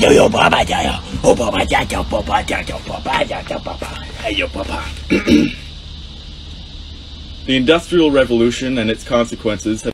yo yo papa yo oh papa yo yo papa yo yo papa yo yo papa hey yo papa. The Industrial Revolution and its consequences have